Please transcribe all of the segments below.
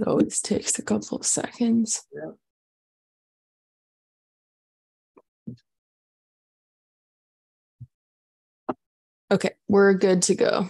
It always takes a couple of seconds. Yeah. Okay, we're good to go.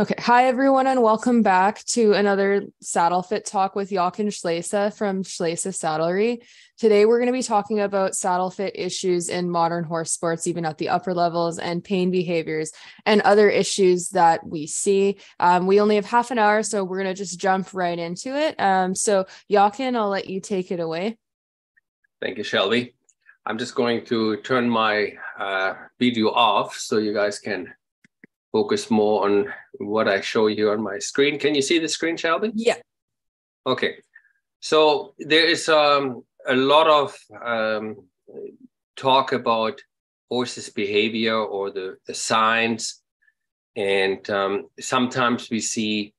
Okay. Hi, everyone, and welcome back to another Saddle Fit talk with Jochen Schleese from Schleese Saddlery. Today, we're going to be talking about saddle fit issues in modern horse sports, even at the upper levels, and pain behaviors and other issues that we see. Um, we only have half an hour, so we're going to just jump right into it. Um, so, Jochen, I'll let you take it away. Thank you, Shelby. I'm just going to turn my uh, video off so you guys can focus more on what I show you on my screen. Can you see the screen, Shelby? Yeah. Okay. So there is um, a lot of um, talk about horses' behavior or the, the signs. And um, sometimes we see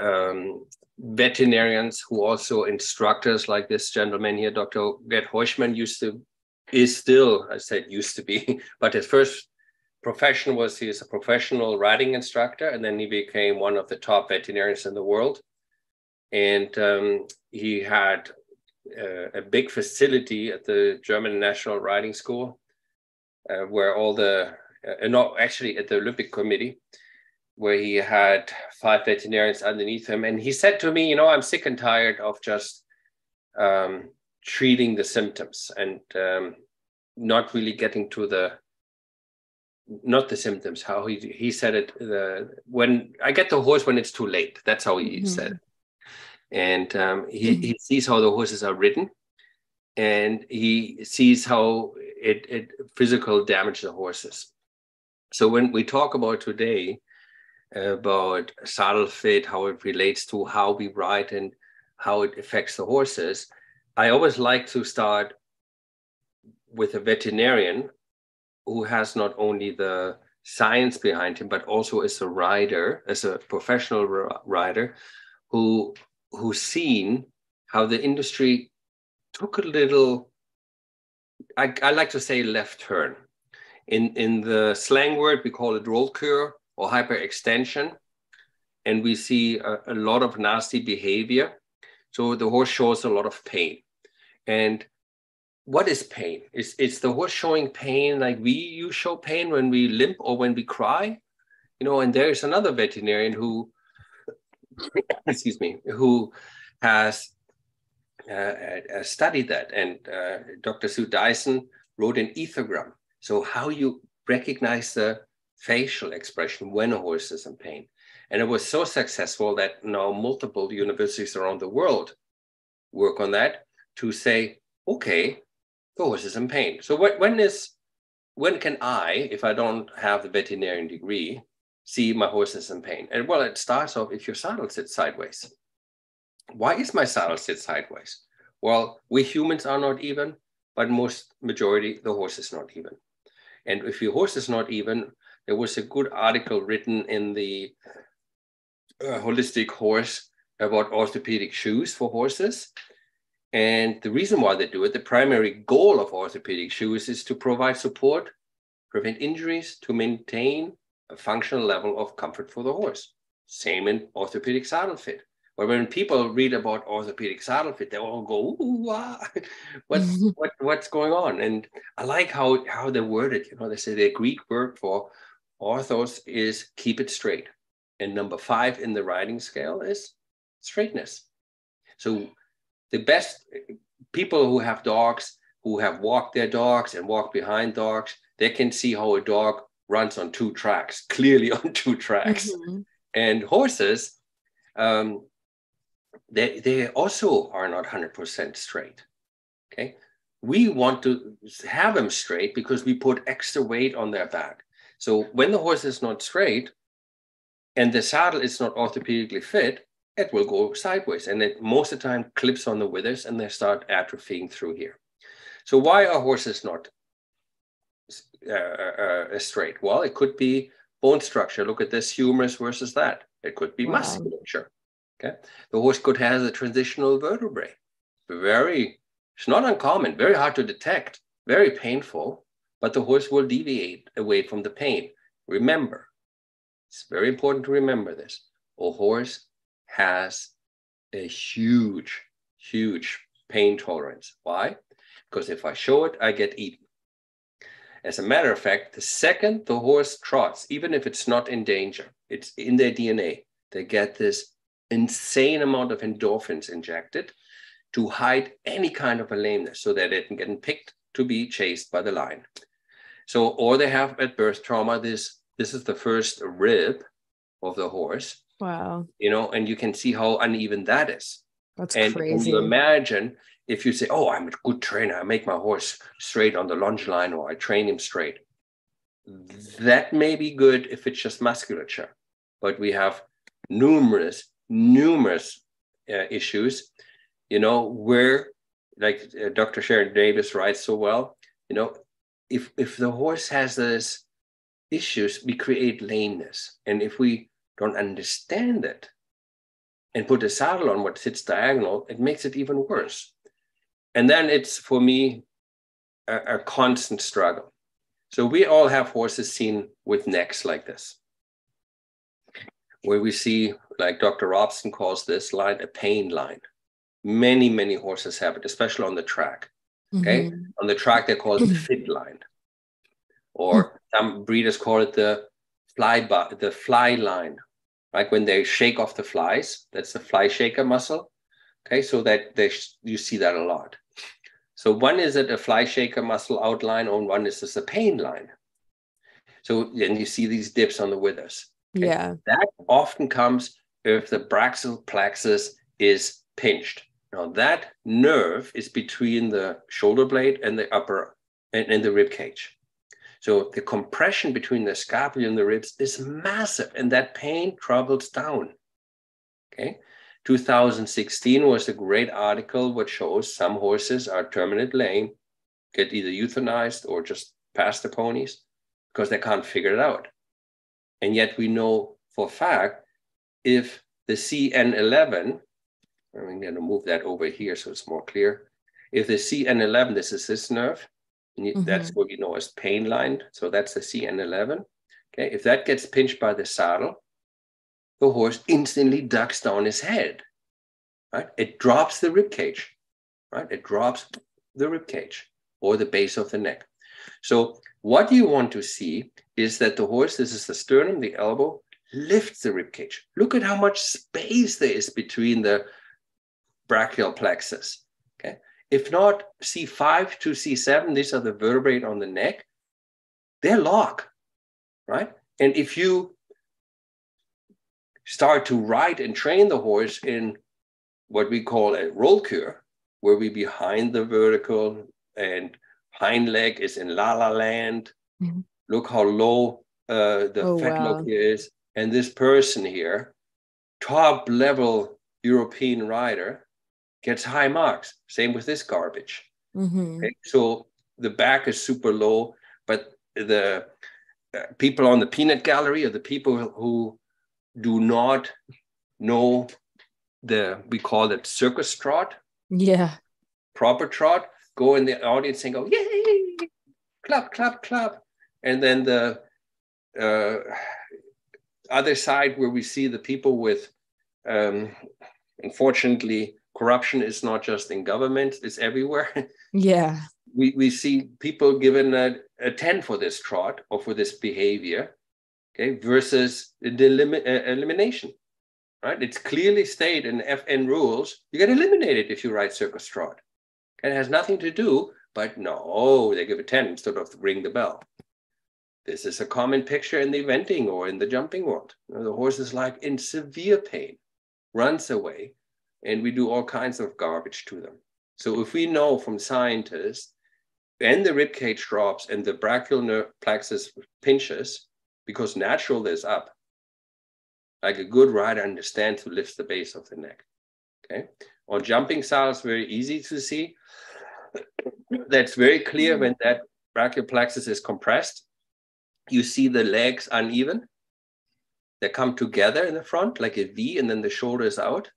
um, veterinarians who also instructors like this gentleman here, Dr. Gerd Heuschmann used to, is still, I said used to be, but his first profession was he is a professional riding instructor, and then he became one of the top veterinarians in the world. And um, he had uh, a big facility at the German National Riding School, uh, where all the uh, no, actually at the Olympic Committee, where he had five veterinarians underneath him, and he said to me, you know, I'm sick and tired of just um, treating the symptoms and um, not really getting to the not the symptoms how he he said it the when i get the horse when it's too late that's how he mm-hmm. said it and um, he, mm-hmm. he sees how the horses are ridden and he sees how it, it physical damage the horses so when we talk about today about saddle fit how it relates to how we ride and how it affects the horses i always like to start with a veterinarian who has not only the science behind him, but also as a rider, as a professional rider, who who's seen how the industry took a little, I, I like to say left turn. In in the slang word, we call it rollkur or hyperextension. And we see a, a lot of nasty behavior. So the horse shows a lot of pain. And what is pain? Is it's the horse showing pain like we you show pain when we limp or when we cry? You know, and there's another veterinarian who, excuse me, who has uh, studied that, and uh, Dr. Sue Dyson wrote an ethogram. So how you recognize the facial expression when a horse is in pain. And it was so successful that now multiple universities around the world work on that to say, okay, is in pain. So when, when is when can I, if I don't have the veterinarian degree, see my horse is in pain? And well, it starts off if your saddle sits sideways. Why is my saddle sit sideways? Well, we humans are not even, but most majority the horse is not even. And if your horse is not even, there was a good article written in the uh, holistic horse about orthopedic shoes for horses and the reason why they do it, the primary goal of orthopedic shoes is to provide support, prevent injuries, to maintain a functional level of comfort for the horse. Same in orthopedic saddle fit. But when people read about orthopedic saddle fit, they all go, Ooh, ah. what's, what, what's going on? And I like how, how they word it. You know, they say the Greek word for orthos is keep it straight. And number five in the riding scale is straightness. So the best people who have dogs, who have walked their dogs and walked behind dogs, they can see how a dog runs on two tracks, clearly on two tracks. Mm-hmm. And horses, um, they, they also are not 100% straight. Okay. We want to have them straight because we put extra weight on their back. So when the horse is not straight and the saddle is not orthopedically fit, it will go sideways and it most of the time clips on the withers and they start atrophying through here. So why are horses not uh, uh, uh, straight? Well, it could be bone structure. Look at this humerus versus that. It could be wow. musculature. Okay, the horse could have a transitional vertebrae. Very, it's not uncommon. Very hard to detect. Very painful, but the horse will deviate away from the pain. Remember, it's very important to remember this. A horse has a huge, huge pain tolerance. Why? Because if I show it, I get eaten. As a matter of fact, the second the horse trots, even if it's not in danger, it's in their DNA, they get this insane amount of endorphins injected to hide any kind of a lameness so that it can get picked to be chased by the lion. So, or they have at birth trauma, this this is the first rib of the horse. Wow. You know, and you can see how uneven that is. That's and crazy. you imagine if you say, Oh, I'm a good trainer, I make my horse straight on the lunge line or I train him straight. That may be good if it's just musculature, but we have numerous, numerous uh, issues, you know, where, like uh, Dr. Sharon Davis writes so well, you know, if if the horse has this issues, we create lameness, and if we don't understand it and put a saddle on what sits diagonal, it makes it even worse. And then it's for me a, a constant struggle. So we all have horses seen with necks like this, where we see, like Dr. Robson calls this line, a pain line. Many, many horses have it, especially on the track. Okay. Mhm. On the track, they call it the fit line. Or some breeders call it the fly bu- the fly line. Like when they shake off the flies, that's the fly shaker muscle. Okay, so that they you see that a lot. So one is it a fly shaker muscle outline, and one is just a pain line. So then you see these dips on the withers. Okay. Yeah. That often comes if the brachial plexus is pinched. Now that nerve is between the shoulder blade and the upper and, and the rib cage. So the compression between the scapula and the ribs is massive, and that pain travels down. Okay. 2016 was a great article which shows some horses are terminate lame, get either euthanized or just pass the ponies because they can't figure it out. And yet we know for a fact if the CN11, I'm going to move that over here so it's more clear. If the CN11, this is this nerve, and you- that's mm-hmm. what you know as pain line. So that's the CN11. Okay, if that gets pinched by the saddle, the horse instantly ducks down his head. Right? It drops the rib cage. Right? It drops the rib cage or the base of the neck. So what you want to see is that the horse, this is the sternum, the elbow, lifts the rib cage. Look at how much space there is between the brachial plexus. If not C5 to C7, these are the vertebrae on the neck, they're locked, right? And if you start to ride and train the horse in what we call a rollkur, where we behind the vertical and hind leg is in la la land. Mhm. Look how low uh, the Oh, fetlock wow. is. And this person here, top level European rider, gets high marks. Same with this garbage. Mhm. Okay, so the back is super low, but the uh, people on the peanut gallery are the people who do not know the we call it circus trot, Yeah. proper trot. Go in the audience and go yay, clap, clap, clap, and then the uh, other side where we see the people with, um, unfortunately, corruption is not just in government; it's everywhere. Yeah. we, we see people given a, a 10 for this trot or for this behavior, okay, versus the uh, elimination, right? It's clearly stated in FN rules, you get eliminated if you ride circus trot. And it has nothing to do, but no, they give a 10 instead of ring the bell. This is a common picture in the eventing or in the jumping world. You know, the horse is like in severe pain, runs away, and we do all kinds of garbage to them. So if we know from scientists and the rib cage drops and the brachial nerve plexus pinches because natural is up, like a good rider understands to lift the base of the neck. Okay. On jumping styles, very easy to see. That's very clear when that brachial plexus is compressed. You see the legs uneven. They come together in the front like a V, and then the shoulder is out.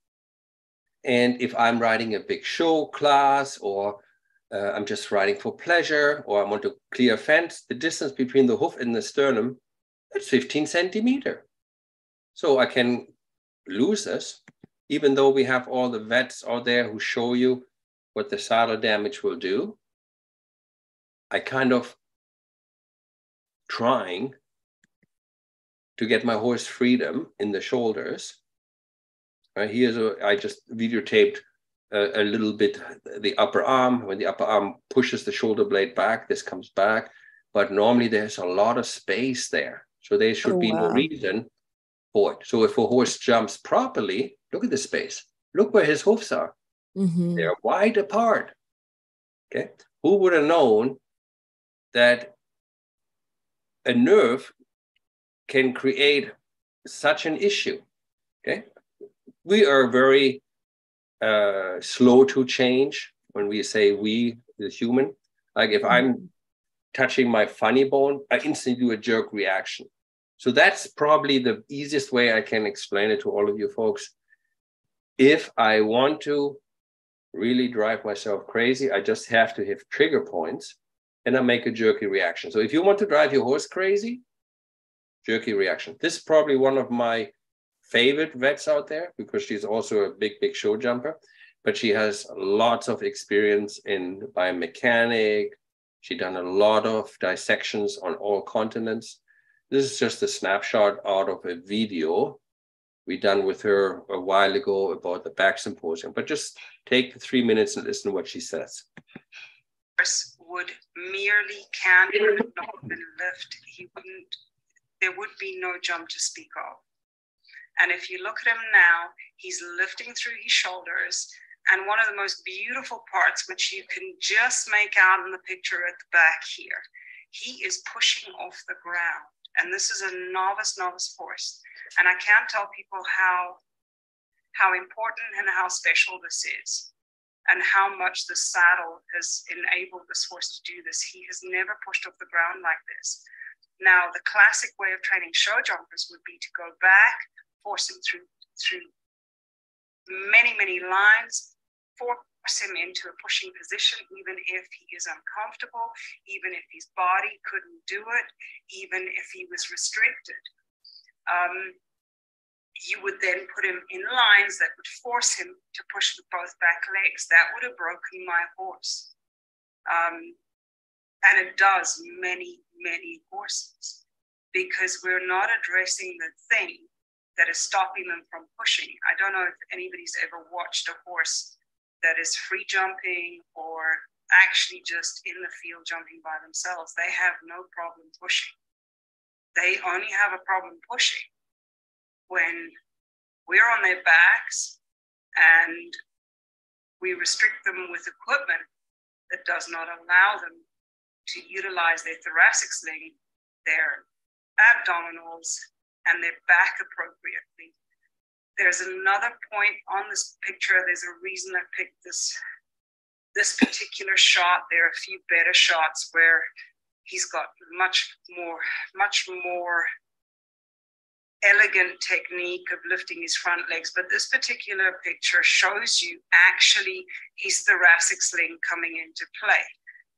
And if I'm riding a big show class or uh, I'm just riding for pleasure or I want to clear a fence, the distance between the hoof and the sternum, that's 15 centimeter. So I can lose this even though we have all the vets out there who show you what the saddle damage will do, I kind of trying to get my horse freedom in the shoulders. Right here's a, I just videotaped a, a, little bit the upper arm. When the upper arm pushes the shoulder blade back, this comes back. But normally there's a lot of space there. So there should oh, be wow. no reason for it. So if a horse jumps properly, look at the space. Look where his hoofs are. Mm-hmm. They're wide apart. Okay. Who would have known that a nerve can create such an issue? Okay. We are very uh, slow to change when we say we, the human. Like if I'm mm-hmm. touching my funny bone, I instantly do a jerk reaction. So that's probably the easiest way I can explain it to all of you folks. If I want to really drive myself crazy, I just have to have trigger points and I make a jerky reaction. So if you want to drive your horse crazy, jerky reaction. This is probably one of my favorite vets out there because she's also a big, big show jumper, but she has lots of experience in biomechanic. She done a lot of dissections on all continents. This is just a snapshot out of a video we done with her a while ago about the back symposium, but just take three minutes and listen to what she says. Would merely can not lift, he wouldn't, there would be no jump to speak of. And if you look at him now, he's lifting through his shoulders. And one of the most beautiful parts, which you can just make out in the picture at the back here, he is pushing off the ground. And this is a novice, novice horse. And I can't tell people how, how important and how special this is and how much the saddle has enabled this horse to do this. He has never pushed off the ground like this. Now, the classic way of training show jumpers would be to go back, force him through through many, many lines, force him into a pushing position, even if he is uncomfortable, even if his body couldn't do it, even if he was restricted. Um, you would then put him in lines that would force him to push with both back legs. That would have broken my horse. Um, and it does many, many horses because we're not addressing the thing that is stopping them from pushing. I don't know if anybody's ever watched a horse that is free jumping or actually just in the field jumping by themselves, they have no problem pushing. They only have a problem pushing when we're on their backs and we restrict them with equipment that does not allow them to utilize their thoracic sling, their abdominals, and their back appropriately there's another point on this picture. There's a reason I picked this this particular shot. There are a few better shots where he's got much more, much more elegant technique of lifting his front legs. But this particular picture shows you actually his thoracic sling coming into play.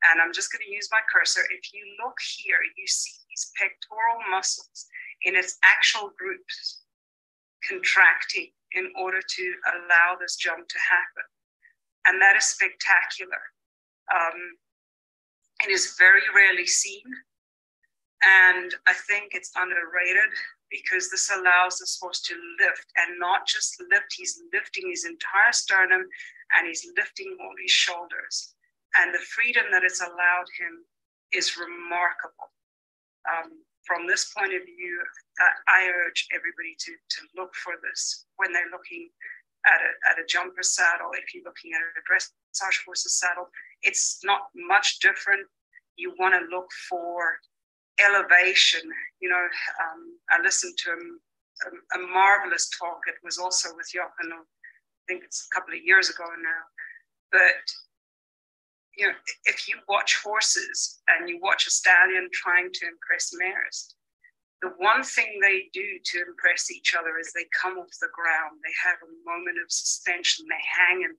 And I'm just going to use my cursor. If you look here, you see these pectoral muscles in its actual groups contracting in order to allow this jump to happen. And that is spectacular. Um, it is very rarely seen. And I think it's underrated because this allows this horse to lift and not just lift, he's lifting his entire sternum and he's lifting all his shoulders. And the freedom that it's allowed him is remarkable. Um, from this point of view, I urge everybody to, to look for this when they're looking at a, at a jumper saddle. If you're looking at a dressage horse's saddle, it's not much different. You want to look for elevation. You know, um, I listened to a, a, a, marvelous talk. It was also with Jochen, I think it's a couple of years ago now. But you know, if you watch horses and you watch a stallion trying to impress mares, the one thing they do to impress each other is they come off the ground. They have a moment of suspension. They hang and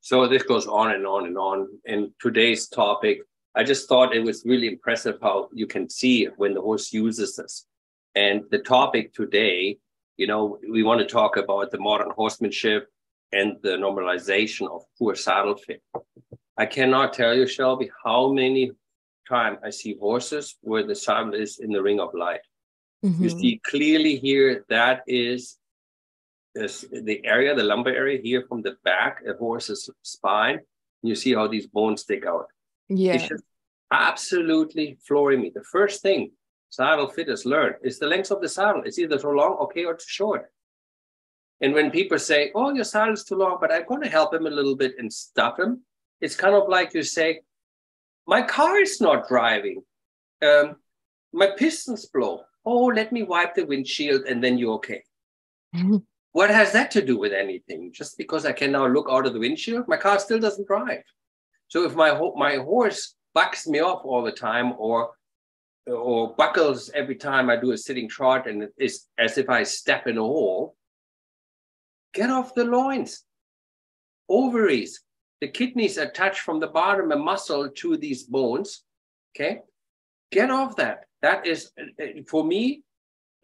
so this goes on and on and on. In today's topic, I just thought it was really impressive how you can see when the horse uses this. And the topic today you know, we want to talk about the modern horsemanship and the normalization of poor saddle fit. I cannot tell you, Shelby, how many times I see horses where the saddle is in the ring of light. Mm-hmm. You see clearly here that is, is the area, the lumbar area here from the back, a horse's spine. You see how these bones stick out. Yeah. It's just absolutely flooring me. The first thing saddle fitters learn is the length of the saddle. It's either too long, okay, or too short. And when people say, "Oh, your saddle's too long," but I'm going to help him a little bit and stop him, it's kind of like you say, "My car is not driving. Um, my pistons blow. Oh, let me wipe the windshield, and then you're okay." Mm-hmm. What has that to do with anything? Just because I can now look out of the windshield, my car still doesn't drive. So if my ho- my horse bucks me off all the time, or or buckles every time I do a sitting trot, and it's as if I step in a hole. Get off the loins, ovaries. The kidneys attach from the bottom a muscle to these bones. Okay, get off that. That is for me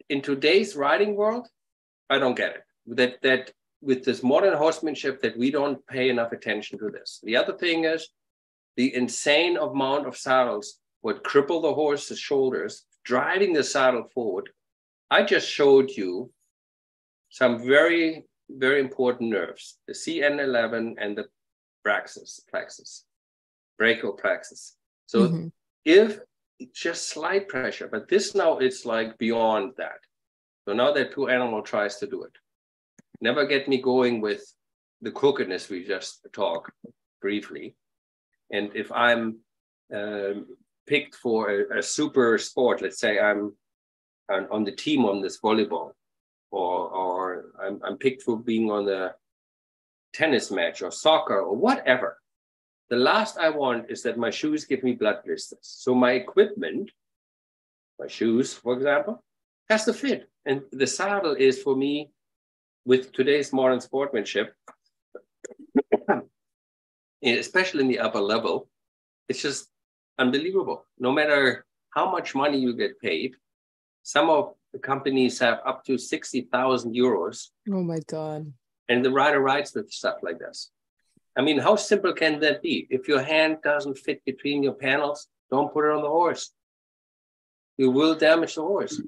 in today's riding world. I don't get it. That that with this modern horsemanship that we don't pay enough attention to this. The other thing is the insane amount of saddles would cripple the horse's shoulders, driving the saddle forward. I just showed you some very, very important nerves, the CN11 and the plexus, plexus, brachial plexus. So mm-hmm. if just slight pressure, but this now it's like beyond that. So now that two animal tries to do it. Never get me going with the crookedness we just talked briefly. And if I'm um, picked for a, a, super sport, let's say I'm, I'm on the team on this volleyball, or or I'm, I'm picked for being on the tennis match or soccer or whatever. The last I want is that my shoes give me blood blisters. So my equipment, my shoes, for example, has to fit. And the saddle is for me, with today's modern sportsmanship, especially in the upper level, it's just unbelievable. No matter how much money you get paid, some of the companies have up to 60,000 euros. Oh my God. And the rider rides with stuff like this. I mean, how simple can that be? If your hand doesn't fit between your panels, don't put it on the horse. You will damage the horse.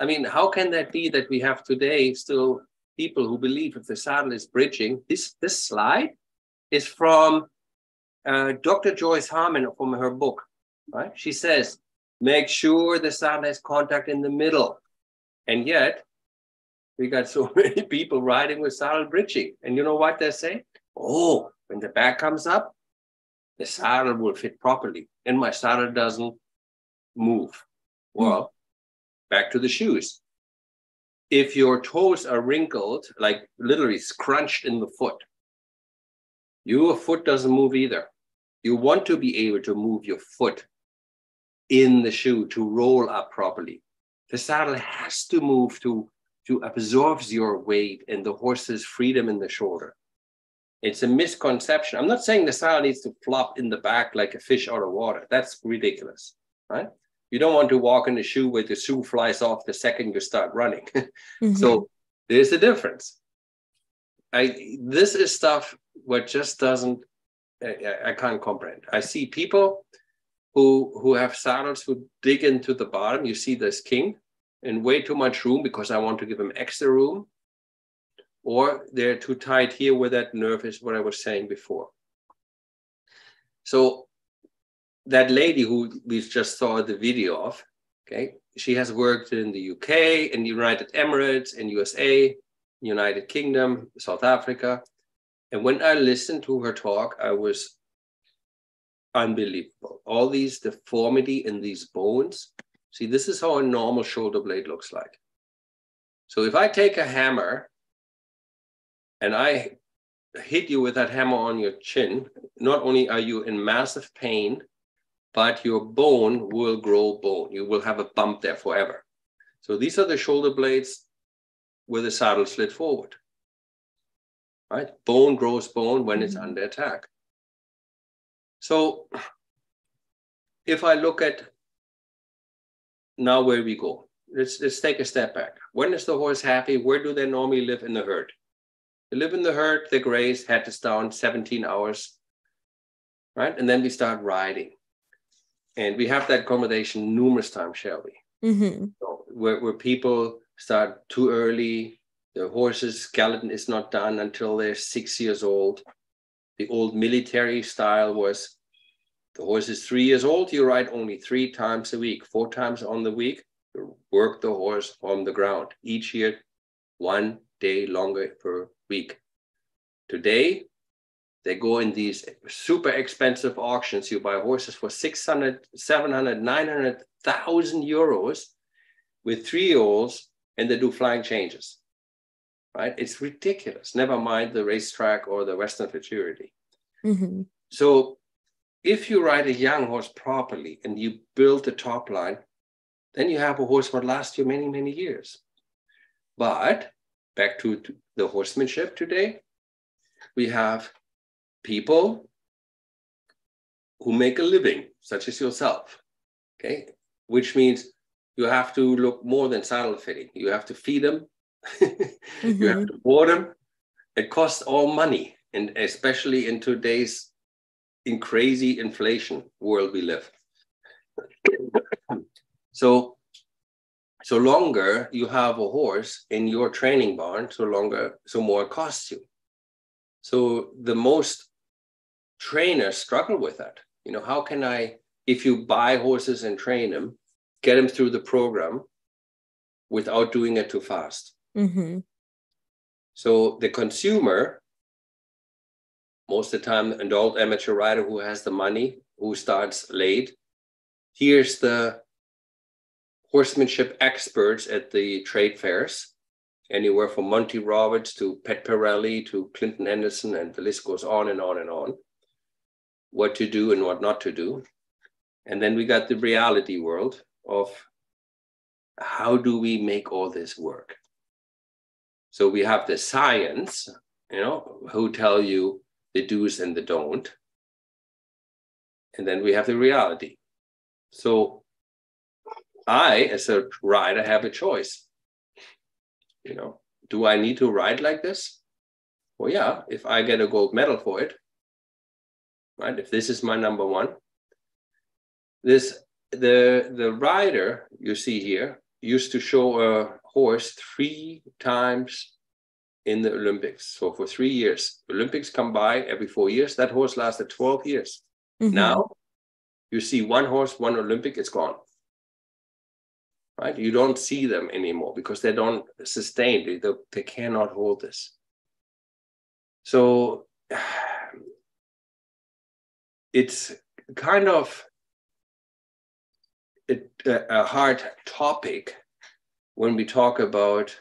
I mean, how can that be that we have today still people who believe if the saddle is bridging? This this slide is from uh, Dr. Joyce Harman from her book, right? She says, make sure the saddle has contact in the middle. And yet, we got so many people riding with saddle bridging. And you know what they say? Oh, when the back comes up, the saddle will fit properly. And my saddle doesn't move. Well, back to the shoes. If your toes are wrinkled, like literally scrunched in the foot, your foot doesn't move either. You want to be able to move your foot in the shoe to roll up properly. The saddle has to move to, to absorbs your weight and the horse's freedom in the shoulder. It's a misconception. I'm not saying the saddle needs to flop in the back like a fish out of water. That's ridiculous, right? You don't want to walk in a shoe where the shoe flies off the second you start running. mm-hmm. So there's a difference. I this is stuff what just doesn't I, I can't comprehend. I see people who who have saddles who dig into the bottom. You see this king in way too much room because I want to give him extra room, or they're too tight here where that nerve is. What I was saying before. So that lady who we just saw the video of, okay, she has worked in the UK, the United Emirates, in USA, United Kingdom, South Africa. And when I listened to her talk, I was unbelievable. All these deformity in these bones. See, this is how a normal shoulder blade looks like. So if I take a hammer and I hit you with that hammer on your chin, not only are you in massive pain, but your bone will grow bone. You will have a bump there forever. So these are the shoulder blades with the saddle slid forward right? Bone grows bone when it's mm-hmm. under attack. So if I look at now where we go, let's let's take a step back. When is the horse happy? Where do they normally live in the herd? They live in the herd, they graze, head is down 17 hours, right? And then we start riding. And we have that conversation numerous times, shall we? Mm-hmm. So where, where people start too early, the horse's skeleton is not done until they're six years old. The old military style was the horse is three years old, you ride only three times a week, four times on the week, work the horse on the ground. Each year, one day longer per week. Today, they go in these super expensive auctions. You buy horses for 600, 700, 900,000 euros with three year olds, and they do flying changes. Right? It's ridiculous. Never mind the racetrack or the Western Futurity. Mm-hmm. So, if you ride a young horse properly and you build the top line, then you have a horse that lasts you many, many years. But back to, the horsemanship today, we have people who make a living, such as yourself. Okay, which means you have to look more than saddle fitting. You have to feed them, mm-hmm. you have to board them. It costs all money, and especially in today's in crazy inflation world we live. so, so longer you have a horse in your training barn, so longer, so more it costs you. So the most trainers struggle with that. You know, how can I, if you buy horses and train them, get them through the program without doing it too fast? Mm-hmm. So the consumer, most of the time, an adult amateur rider who has the money, who starts late, here's the horsemanship experts at the trade fairs, anywhere from Monty Roberts to Pat Parelli to Clinton Anderson, and the list goes on and on and on what to do and what not to do. And then we got the reality world of how do we make all this work? So we have the science, you know, who tell you the do's and the don't. And then we have the reality. So I, as a rider, have a choice. You know, do I need to ride like this? Well, yeah, if I get a gold medal for it, right? If this is my number one, this the the rider you see here used to show a horse three times in the Olympics. So for three years, Olympics come by every four years. That horse lasted 12 years. Mm-hmm. Now you see one horse, one Olympic, it's gone. Right? You don't see them anymore because they don't sustain, they, they cannot hold this. So it's kind of a, a hard topic when we talk about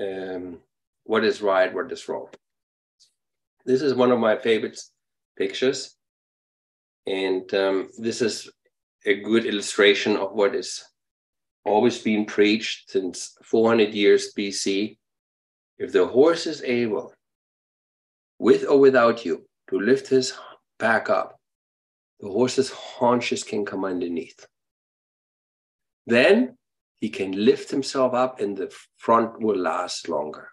um, what is right, what is wrong. This is one of my favorite pictures. And um, this is a good illustration of what is always been preached since 400 years BC. If the horse is able, with or without you, to lift his back up, the horse's haunches can come underneath. Then he can lift himself up and the front will last longer.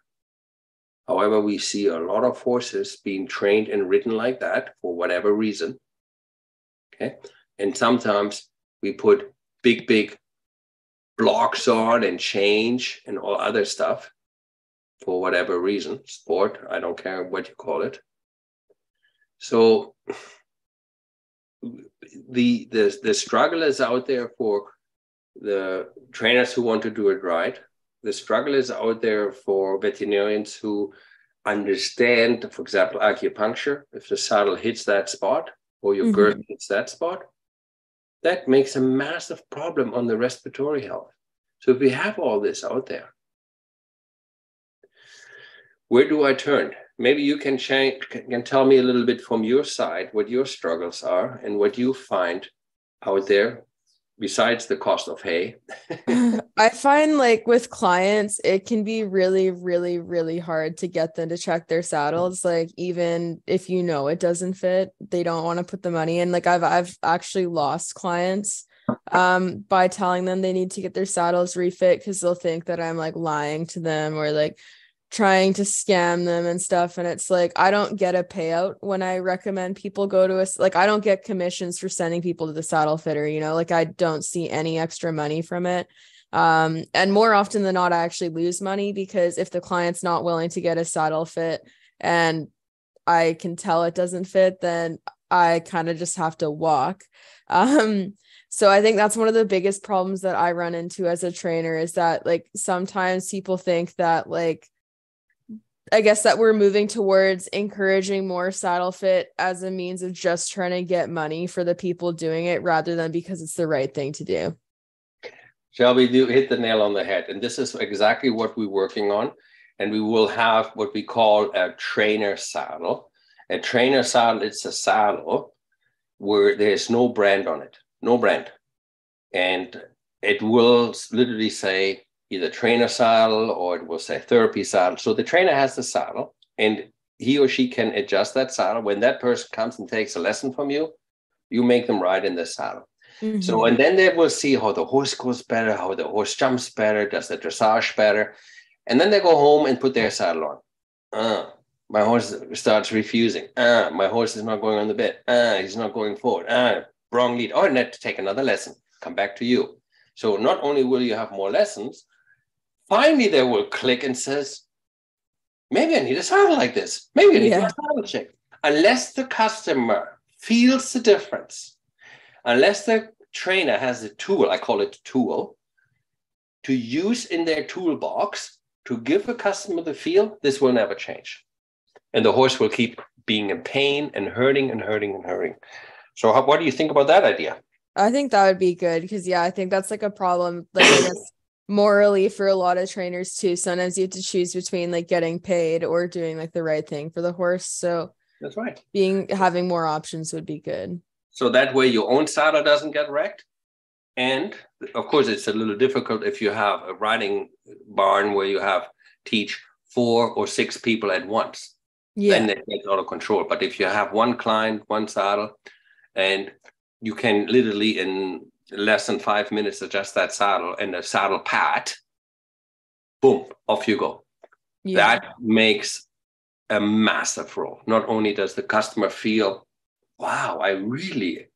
However, we see a lot of horses being trained and ridden like that for whatever reason. Okay. And sometimes we put big, big blocks on and change and all other stuff for whatever reason, sport, I don't care what you call it. So the the the struggle is out there for the trainers who want to do it right. The struggle is out there for veterinarians who understand, for example, acupuncture. If the saddle hits that spot or your mm-hmm. girth hits that spot, that makes a massive problem on the respiratory health. So if we have all this out there, where do I turn? maybe you can change, can tell me a little bit from your side what your struggles are and what you find out there besides the cost of hay. I find like with clients it can be really really really hard to get them to check their saddles. Like even if you know it doesn't fit they don't want to put the money in. Like i've i've actually lost clients um, by telling them they need to get their saddles refit because they'll think that I'm like lying to them or like trying to scam them and stuff. And it's like, I don't get a payout when I recommend people go to us. Like, I don't get commissions for sending people to the saddle fitter, you know, like I don't see any extra money from it. Um, and more often than not, I actually lose money because if the client's not willing to get a saddle fit and I can tell it doesn't fit, then I kind of just have to walk. Um, so I think that's one of the biggest problems that I run into as a trainer is that like sometimes people think that like I guess that we're moving towards encouraging more saddle fit as a means of just trying to get money for the people doing it rather than because it's the right thing to do. Shelby, you hit the nail on the head. And this is exactly what we're working on. And we will have what we call a trainer saddle. A trainer saddle, it's a saddle where there's no brand on it, no brand. And it will literally say either trainer saddle or it will say therapy saddle. So the trainer has the saddle and he or she can adjust that saddle. When that person comes and takes a lesson from you, you make them ride in the saddle. Mm-hmm. So, and then they will see how the horse goes better, how the horse jumps better, does the dressage better. And then they go home and put their saddle on. Uh, my horse starts refusing. Uh, my horse is not going on the bit. Uh, he's not going forward. Uh, wrong lead. Oh, need to take another lesson. Come back to you. So not only will you have more lessons, finally they will click and says, maybe I need a saddle like this. Maybe I need yeah. a saddle check. Unless the customer feels the difference, unless the trainer has a tool, I call it a tool, to use in their toolbox to give a customer the feel, this will never change. And the horse will keep being in pain and hurting and hurting and hurting. So, how, what do you think about that idea? I think that would be good because, yeah, I think that's like a problem. Like, morally for a lot of trainers too. Sometimes you have to choose between like getting paid or doing like the right thing for the horse. So that's right. Being having more options would be good. So that way your own saddle doesn't get wrecked. And of course, it's a little difficult if you have a riding barn where you have teach four or six people at once. Yeah. Then it gets out of control. But if you have one client, one saddle, and you can literally in less than five minutes adjust that saddle and the saddle pad, boom, off you go. Yeah. That makes a massive role. Not only does the customer feel, wow, I really,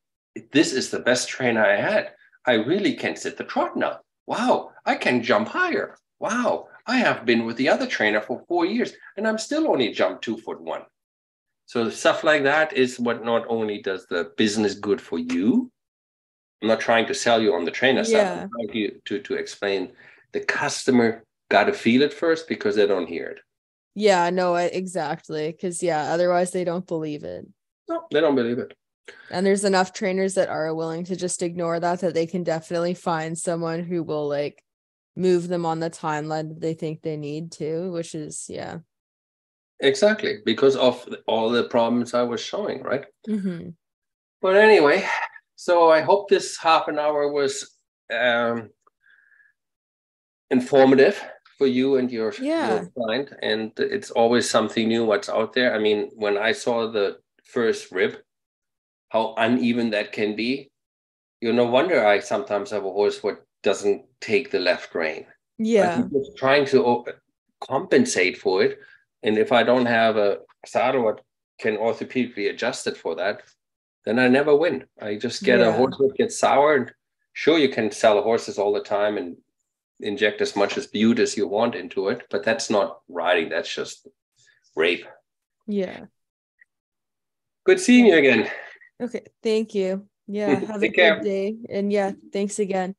this is the best trainer I had. I really can sit the trot now. Wow, I can jump higher. Wow, I have been with the other trainer for four years and I'm still only jump two foot one. So stuff like that is what not only does the business good for you, I'm not trying to sell you on the trainer yeah. side. I'm trying to, to, to explain the customer got to feel it first because they don't hear it. Yeah, no, exactly. Because, yeah, otherwise they don't believe it. No, they don't believe it. And there's enough trainers that are willing to just ignore that, that they can definitely find someone who will like move them on the timeline that they think they need to, which is, yeah. Exactly. Because of all the problems I was showing, right? Mm-hmm. But anyway, so I hope this half an hour was um, informative for you and your, yeah. your client. And it's always something new what's out there. I mean, when I saw the first rib, how uneven that can be, you no wonder I sometimes have a horse what doesn't take the left rein. Yeah. Just trying to compensate for it. And if I don't have a saddle what can orthopedically adjust it for that, then I never win. I just get yeah. a horse that gets sour. And sure, you can sell horses all the time and inject as much as bute as you want into it, but that's not riding. That's just rape. Yeah. Good seeing you again. Okay. Thank you. Yeah. Have a good care. day. And yeah, thanks again.